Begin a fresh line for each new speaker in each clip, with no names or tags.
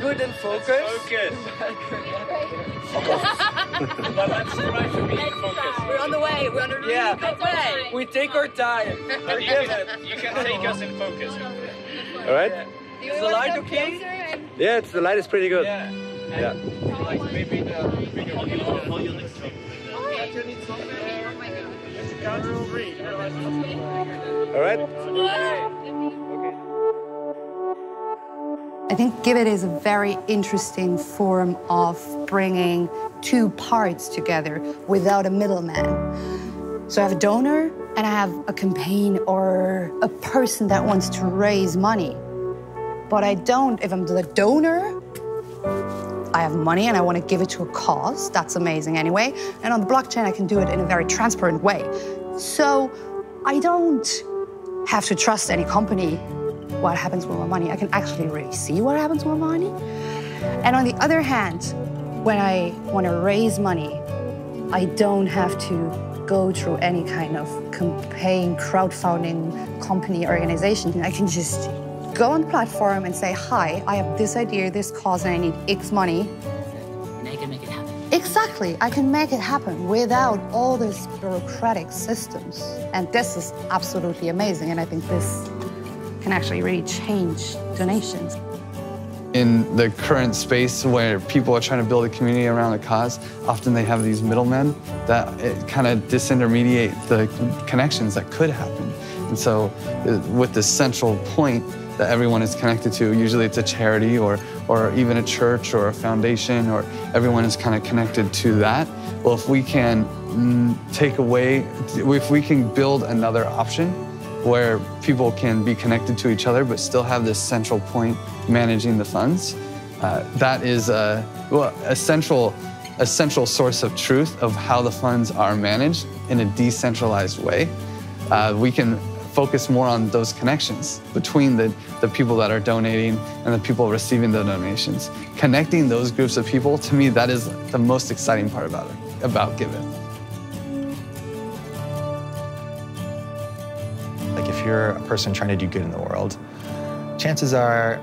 good and focused.
Focus. but let's try to be focused.
We're on the way. We're on the really
Yeah.
good way.
We take our time.
But you can, you can take us in focus.
All right?
Is the light okay?
Yeah, it's, the light is pretty good.
Yeah.
Yeah.
Like maybe the bigger
All right?
I think Giveth is a very interesting form of bringing two parts together without a middleman. So I have a donor and I have a campaign or a person that wants to raise money. But I don't, if I'm the donor, I have money and I want to give it to a cause. That's amazing anyway. And on the blockchain, I can do it in a very transparent way. So I don't have to trust any company what happens with my money. I can actually really see what happens with my money. And on the other hand, when I want to raise money, I don't have to go through any kind of campaign, crowdfunding company organization. I can just go on the platform and say, hi, I have this idea, this cause, and I need X money.
And I can make it happen.
Exactly, I can make it happen without all these bureaucratic systems. And this is absolutely amazing. And I think this can actually really change donations.
In the current space where people are trying to build a community around a cause, often they have these middlemen that kind of disintermediate the connections that could happen. And so, uh, with this central point that everyone is connected to, usually it's a charity or, or even a church or a foundation, or everyone is kind of connected to that. Well, if we can mm, take away, if we can build another option where people can be connected to each other but still have this central point managing the funds. Uh, that is a, well, a, central, a central source of truth of how the funds are managed in a decentralized way. Uh, we can focus more on those connections between the, the people that are donating and the people receiving the donations. Connecting those groups of people, to me, that is the most exciting part about it, about Give.
You're a person trying to do good in the world, chances are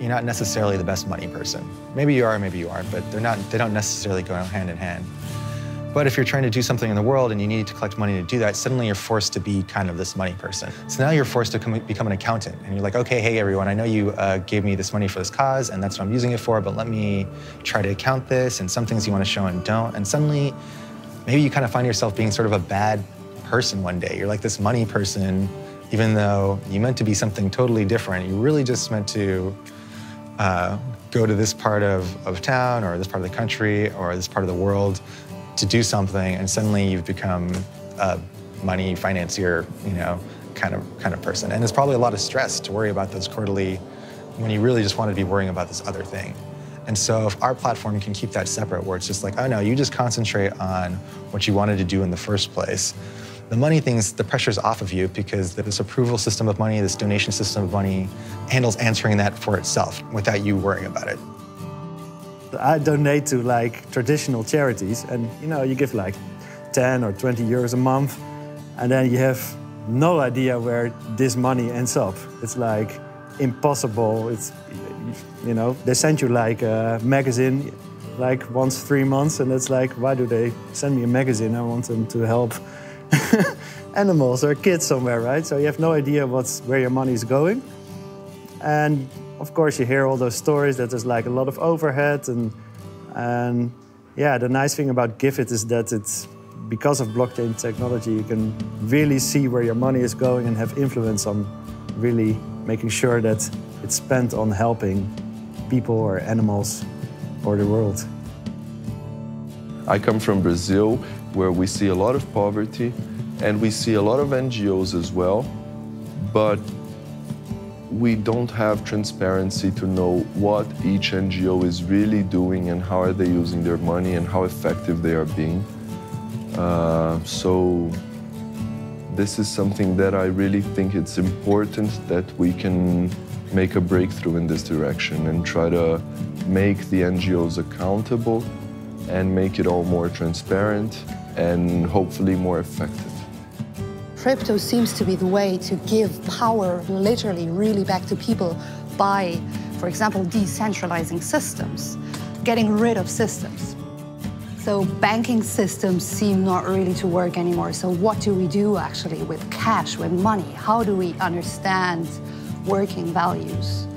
you're not necessarily the best money person. Maybe you are, maybe you aren't, but they're not, they don't necessarily go hand in hand. But if you're trying to do something in the world and you need to collect money to do that, suddenly you're forced to be kind of this money person. So now you're forced to come, become an accountant. And you're like, okay, hey, everyone, I know you uh, gave me this money for this cause, and that's what I'm using it for, but let me try to account this, and some things you want to show and don't. And suddenly, maybe you kind of find yourself being sort of a bad person one day. You're like this money person, even though you meant to be something totally different. You really just meant to uh, go to this part of, of town or this part of the country or this part of the world to do something, and suddenly you've become a money financier, you know, kind of kind of person. And it's probably a lot of stress to worry about those quarterly when you really just want to be worrying about this other thing. And so if our platform can keep that separate, where it's just like, oh no, you just concentrate on what you wanted to do in the first place. The money things, the pressure's off of you because this approval system of money, this donation system of money, handles answering that for itself without you worrying about it.
I donate to like traditional charities, and you know, you give like 10 or 20 euros a month, and then you have no idea where this money ends up. It's like impossible. It's you know, they send you like a magazine like once three months, and it's like, why do they send me a magazine? I want them to help animals or kids somewhere, right? So you have no idea what's where your money is going, and of course you hear all those stories that there's like a lot of overhead and and yeah, the nice thing about Giveth is that it's because of blockchain technology, you can really see where your money is going and have influence on really making sure that it's spent on helping people or animals or the world.
I come from Brazil, where we see a lot of poverty and we see a lot of NGOs as well, but we don't have transparency to know what each NGO is really doing and how are they using their money and how effective they are being. Uh, so this is something that I really think it's important that we can make a breakthrough in this direction and try to make the NGOs accountable and make it all more transparent and hopefully more effective.
Crypto seems to be the way to give power literally really back to people by, For example, decentralizing systems, getting rid of systems. So banking systems seem not really to work anymore. So what do we do actually with cash, with money? How do we understand working values,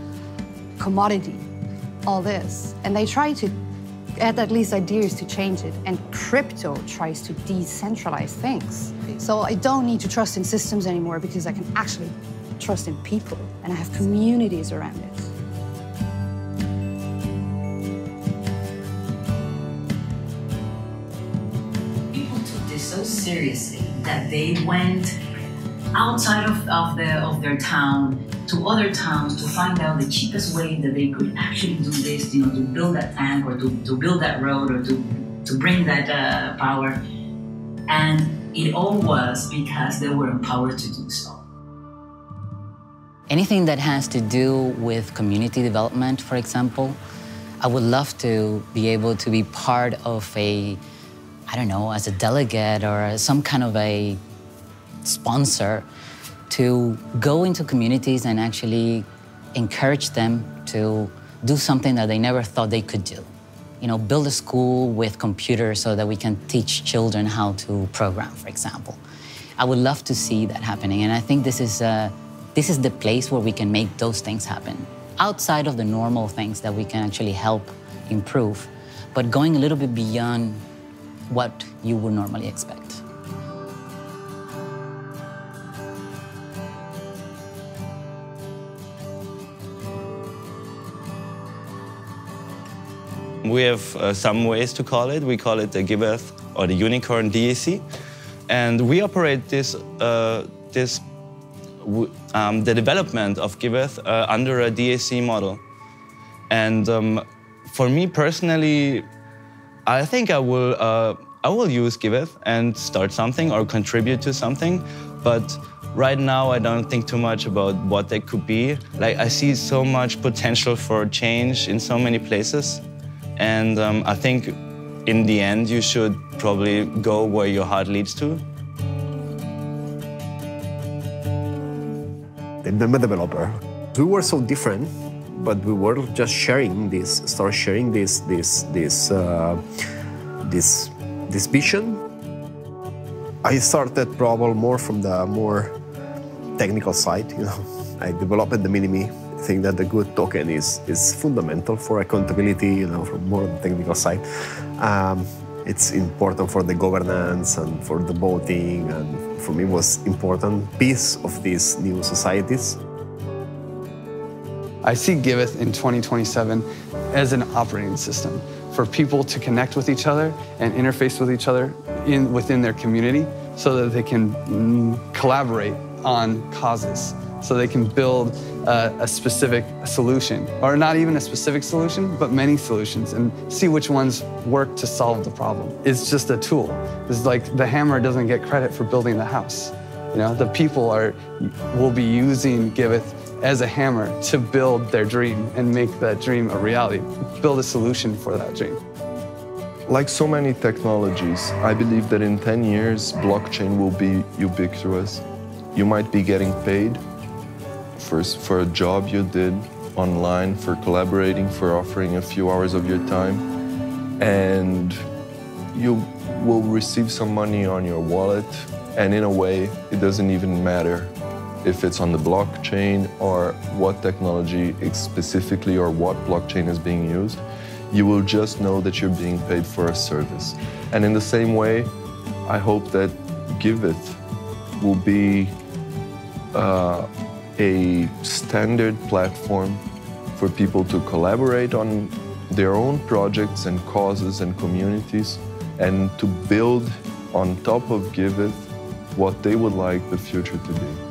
commodity, all this? And they try to add at least ideas to change it. And crypto tries to decentralize things. So I don't need to trust in systems anymore because I can actually trust in people and I have communities around it.
People took this so seriously that they went outside of, of, the, of their town to other towns to find out the cheapest way that they could actually do this, you know, to build that tank or to, to build that road or to, to bring that uh, power. And it all was because they were empowered to do so.
Anything that has to do with community development, for example, I would love to be able to be part of a, I don't know, as a delegate or some kind of a sponsor to go into communities and actually encourage them to do something that they never thought they could do. You know, build a school with computers so that we can teach children how to program, for example. I would love to see that happening, and I think this is, uh, this is the place where we can make those things happen. Outside of the normal things that we can actually help improve, but going a little bit beyond what you would normally expect.
We have uh, some ways to call it. We call it the Giveth or the Unicorn DAC. And we operate this, uh, this um, the development of Giveth uh, under a DAC model. And um, for me personally, I think I will, uh, I will use Giveth and start something or contribute to something. But right now, I don't think too much about what they could be. Like, I see so much potential for change in so many places. And um, I think in the end, you should probably go where your heart leads to.
I'm a developer. We were so different, but we were just sharing this, start sharing this, this, this, uh, this, this vision. I started probably more from the more technical side. You know, I developed the MiniMe think that the good token is, is fundamental for accountability, you know, from more technical side. Um, it's important for the governance and for the voting, and for me was important piece of these new societies.
I see Giveth in 2027 as an operating system for people to connect with each other and interface with each other in, within their community so that they can mm, collaborate on causes so they can build a, a specific solution, or not even a specific solution, but many solutions, and see which ones work to solve the problem. It's just a tool. It's like the hammer doesn't get credit for building the house. You know, the people are will be using Giveth as a hammer to build their dream and make that dream a reality, build a solution for that dream.
Like so many technologies, I believe that in 10 years, blockchain will be ubiquitous. You might be getting paid for, for a job you did online, for collaborating, for offering a few hours of your time. And you will receive some money on your wallet. And in a way, it doesn't even matter if it's on the blockchain or what technology specifically or what blockchain is being used. You will just know that you're being paid for a service. And in the same way, I hope that Giveth will be uh, a standard platform for people to collaborate on their own projects and causes and communities and to build on top of Giveth what they would like the future to be.